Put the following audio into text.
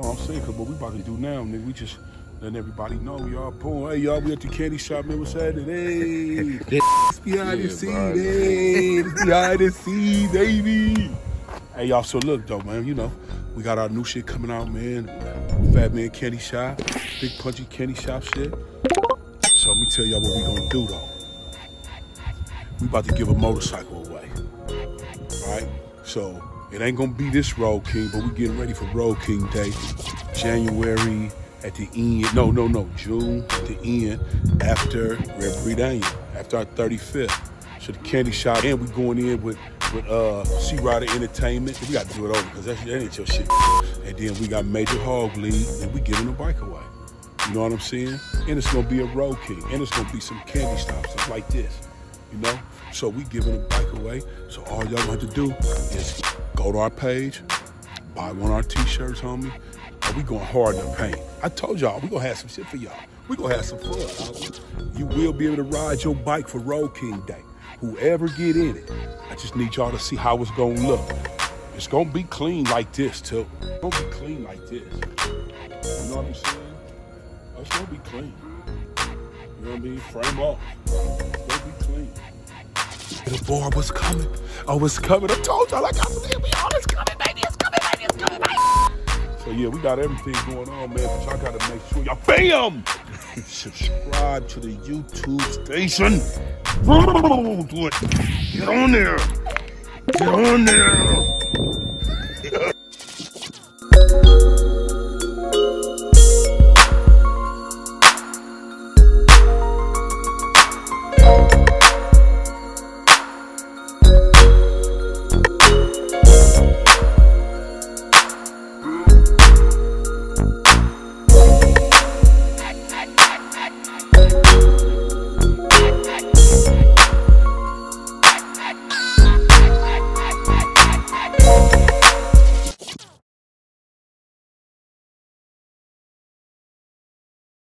I'm saying, cause what we about to do now, nigga, we just letting everybody know, y'all. Boom, hey, y'all, we at the candy shop, man. What's happening? Hey, it's behind the Yeah, scene, bro. hey, it's behind the scene, baby. Hey, y'all, so look, though, man, you know, we got our new shit coming out, man. Fat Man Candy Shop, Big Punchie Candy Shop shit. So let me tell y'all what we gonna do, though. We about to give a motorcycle away, all right? So it ain't gonna be this Road King, but we getting ready for Road King Day, January at the end. No, no, no, June at the end after Rare Breed Onion, after our 35th. So the candy shop, and we going in with with uh C Rider Entertainment. We got to do it over because that ain't your shit. And then we got Major Hogg League, and we giving a bike away. You know what I'm saying? And it's gonna be a Road King, and it's gonna be some candy stops like this. You know? So we giving a bike away. So all y'all have to do is go to our page, buy one of our t-shirts, homie. And we going hard in the paint. I told y'all, we gonna have some shit for y'all. We gonna have some fun. You will be able to ride your bike for Road King Day. Whoever get in it, I just need y'all to see how it's gonna look. It's gonna be clean like this too. It's gonna be clean like this. You know what I'm saying? It's gonna be clean. You know what I mean? Frame off. The bar was coming. Oh, it's coming. I told y'all I got here. We all it's coming, baby. It's coming, baby. It's coming, baby. So yeah, we got everything going on, man. But y'all gotta make sure y'all bam subscribe to the YouTube station. Get on there. Get on there.